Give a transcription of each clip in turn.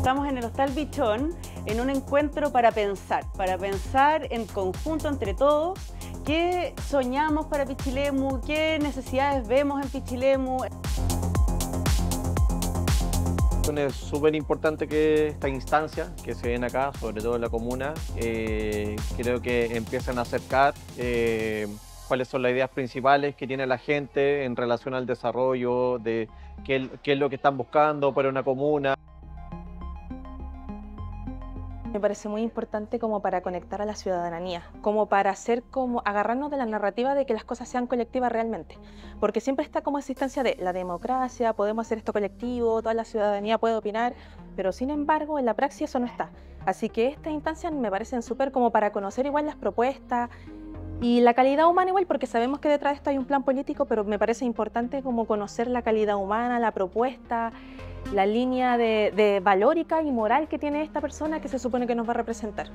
Estamos en el Hostal Bichón en un encuentro para pensar, para pensar en conjunto entre todos qué soñamos para Pichilemu, qué necesidades vemos en Pichilemu. Es súper importante que esta instancia que se ven acá, sobre todo en la comuna, eh, creo que empiezan a acercar eh, cuáles son las ideas principales que tiene la gente en relación al desarrollo, de qué, qué es lo que están buscando para una comuna. Me parece muy importante como para conectar a la ciudadanía, como para hacer como agarrarnos de la narrativa de que las cosas sean colectivas realmente, porque siempre está como existencia de la democracia, podemos hacer esto colectivo, toda la ciudadanía puede opinar, pero sin embargo en la praxis eso no está. Así que estas instancias me parecen súper como para conocer igual las propuestas y la calidad humana igual, porque sabemos que detrás de esto hay un plan político, pero me parece importante como conocer la calidad humana, la propuesta, la línea de, valórica y moral que tiene esta persona que se supone que nos va a representar.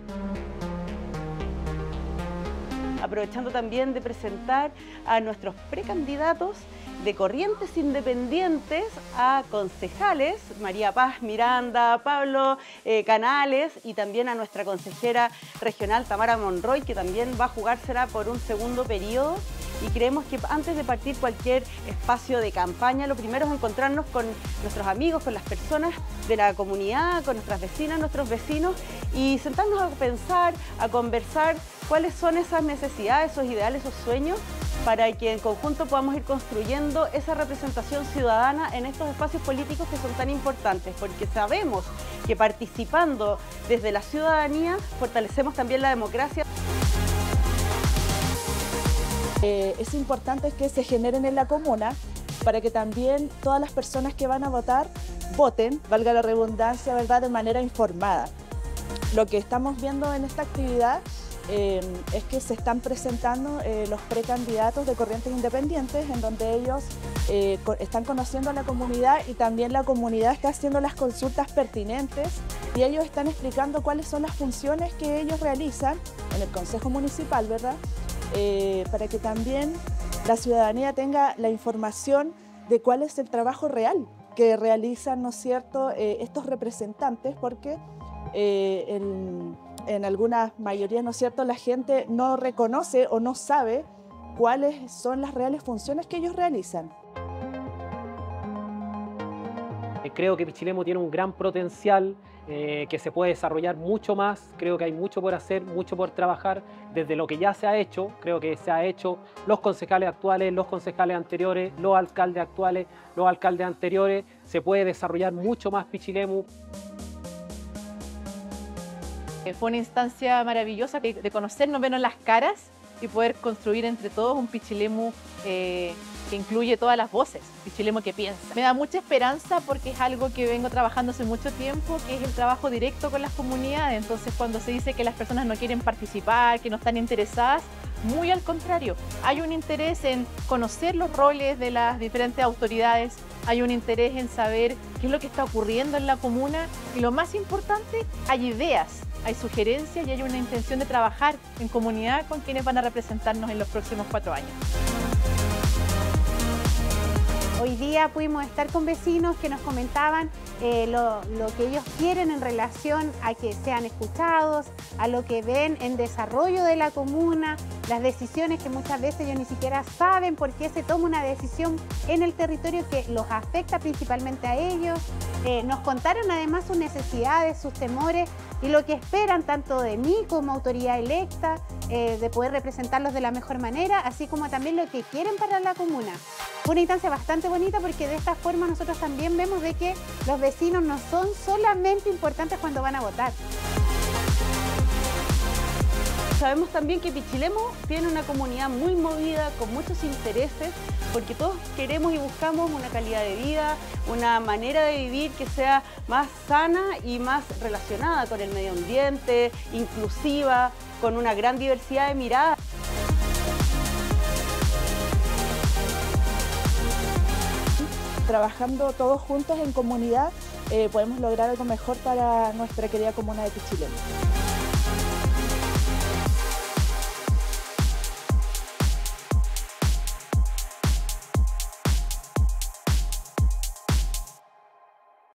Aprovechando también de presentar a nuestros precandidatos de Corrientes Independientes a concejales, María Paz Miranda, Pablo eh, Canales y también a nuestra consejera regional Tamara Monroy, que también va a jugársela por un segundo periodo y creemos que antes de partir cualquier espacio de campaña, lo primero es encontrarnos con nuestros amigos, con las personas de la comunidad, con nuestras vecinas, nuestros vecinos y sentarnos a pensar, a conversar cuáles son esas necesidades, esos ideales, esos sueños para que en conjunto podamos ir construyendo esa representación ciudadana en estos espacios políticos que son tan importantes, porque sabemos que participando desde la ciudadanía fortalecemos también la democracia. Eh, es importante que se generen en la comuna para que también todas las personas que van a votar voten, valga la redundancia, ¿verdad? de manera informada. Lo que estamos viendo en esta actividad eh, es que se están presentando eh, los precandidatos de Corrientes Independientes, en donde ellos están conociendo a la comunidad y también la comunidad está haciendo las consultas pertinentes y ellos están explicando cuáles son las funciones que ellos realizan en el Consejo Municipal, ¿verdad? Eh, para que también la ciudadanía tenga la información de cuál es el trabajo real que realizan, ¿no es cierto?, eh, estos representantes, porque eh, en, en, algunas mayorías, ¿no es cierto?, la gente no reconoce o no sabe cuáles son las reales funciones que ellos realizan. Creo que Pichilemu tiene un gran potencial eh, que se puede desarrollar mucho más. Creo que hay mucho por hacer, mucho por trabajar desde lo que ya se ha hecho. Creo que se ha hecho los concejales actuales, los concejales anteriores, los alcaldes actuales, los alcaldes anteriores. Se puede desarrollar mucho más Pichilemu. Eh, fue una instancia maravillosa de conocernos, vernos las caras y poder construir entre todos un Pichilemu eh, que incluye todas las voces, Pichilemu que piensa. Me da mucha esperanza porque es algo que vengo trabajando hace mucho tiempo, que es el trabajo directo con las comunidades. Entonces cuando se dice que las personas no quieren participar, que no están interesadas, muy al contrario, hay un interés en conocer los roles de las diferentes autoridades, hay un interés en saber qué es lo que está ocurriendo en la comuna y lo más importante, hay ideas, hay sugerencias y hay una intención de trabajar en comunidad con quienes van a representarnos en los próximos cuatro años. Hoy día pudimos estar con vecinos que nos comentaban eh, lo, que ellos quieren en relación a que sean escuchados, a lo que ven en desarrollo de la comuna, las decisiones que muchas veces ellos ni siquiera saben por qué se toma una decisión en el territorio que los afecta principalmente a ellos. Eh, nos contaron además sus necesidades, sus temores y lo que esperan tanto de mí como autoridad electa, eh, de poder representarlos de la mejor manera, así como también lo que quieren para la comuna. Una instancia bastante bonita porque de esta forma nosotros también vemos de que los vecinos no son solamente importantes cuando van a votar. Sabemos también que Pichilemu tiene una comunidad muy movida, con muchos intereses, porque todos queremos y buscamos una calidad de vida, una manera de vivir que sea más sana y más relacionada con el medio ambiente, inclusiva, con una gran diversidad de miradas. Trabajando todos juntos en comunidad, eh, podemos lograr algo mejor para nuestra querida comuna de Pichilemu.